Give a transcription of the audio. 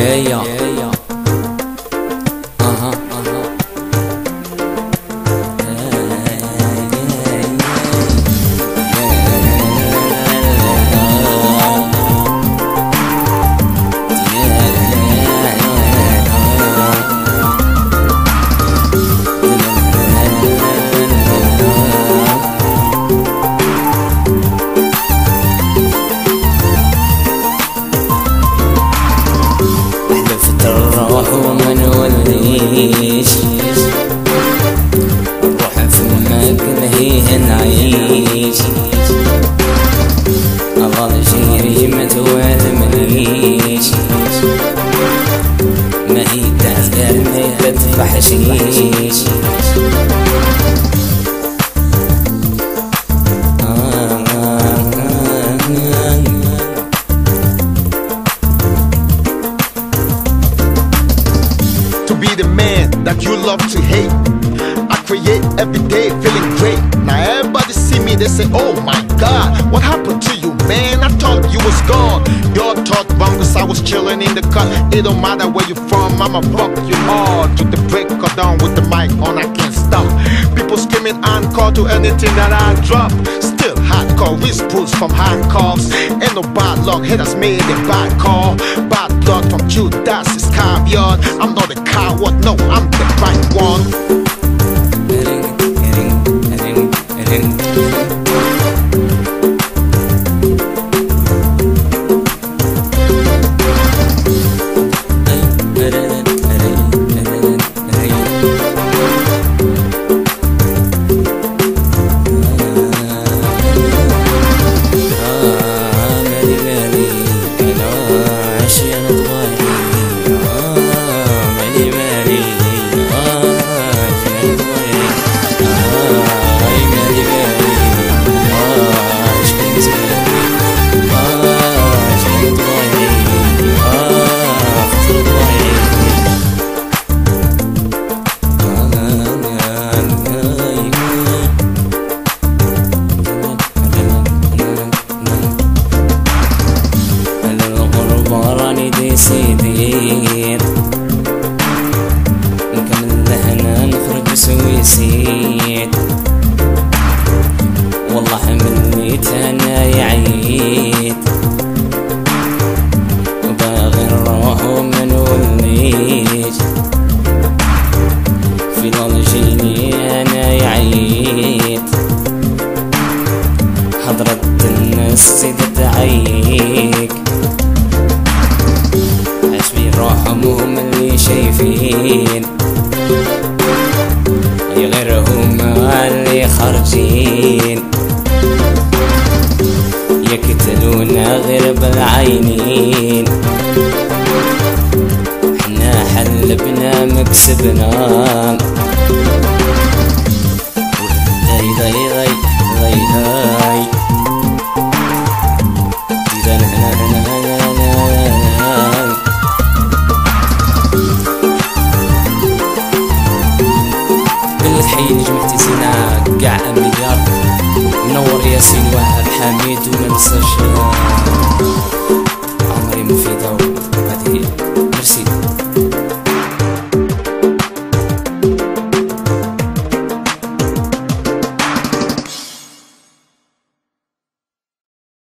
也要。نوليش روح في مكنه نعيش أظل جريمة توالمنيش ما هي تعذر ما create every day feeling great. Now everybody see me, they say, Oh my god, what happened to you, man? I thought you was gone. Your thought wrong cause I was chilling in the car. It don't matter where you from, I'ma fuck you hard. To the break of dawn with the mic on, I can't stop. People screaming encore to anything that I drop. Still hardcore whispers from handcuffs. Ain't no bad luck, haters made a bad call. Bad blood from Judas is caviar. I'm not a coward, no, I'm the right one. في ظل جيني أنا يعيد حضرة الناس زيدت عيك حسبي روحهم هم اللي شايفين. غيرهم اللي خارجين. يقتلونا غير بالعينين. إحنا حلبنا مكسبنا. faça chegar. Alma e